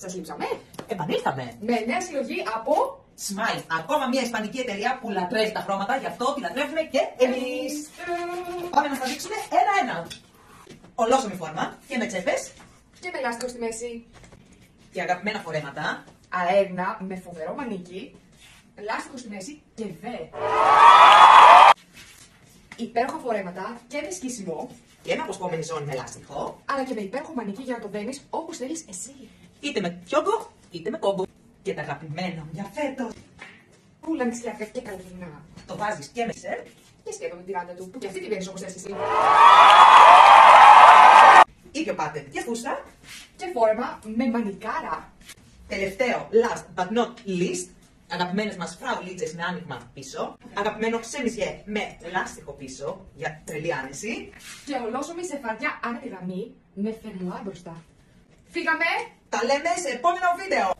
Σας λείψαμε. Επανήλθαμε. Με νέα συλλογή από. Smile, ακόμα μια ισπανική εταιρεία που λατρεύει τα χρώματα, γι' αυτό τη λατρεύουμε και εμείς. Πάμε να σας δείξουμε ένα-ένα. Ολόσωμη φόρμα και με τσέπες και με λάστιχο στη μέση. και αγαπημένα φορέματα. Αέρνα με φοβερό μανίκι. Λάστιχο στη μέση και δε. Υπέροχα φορέματα και με σκίσιμο. Και με αποσπόμενη ζώνη με λάστιχο. Αλλά και με υπέροχο μανίκι για να το δένεις όπως θέλεις εσύ. Είτε με πιόγκο, είτε με κόγκο. Και τα αγαπημένα μου για φέτος. Πούλα νησιάκα και καλοκαιρινά. Το βάζεις και με σερ. Και σκέτο με τη ράντα του που και αυτή τη βγαίνει όπως θες εσύ. Ίδιο πάτε και φούστα. Και φόρεμα με μανικάρα. Τελευταίο, last but not least, αγαπημένες μας φραουλίτσε με άνοιγμα πίσω. Αγαπημένο σεμιζιέ με λάστιχο πίσω για τρελή άνεση. Και ολόσωμη σε φαρδιά άνω τη γραμμή με φερμουά μπροστά. Φύγαμε! Τα λέμε σε επόμενο βίντεο.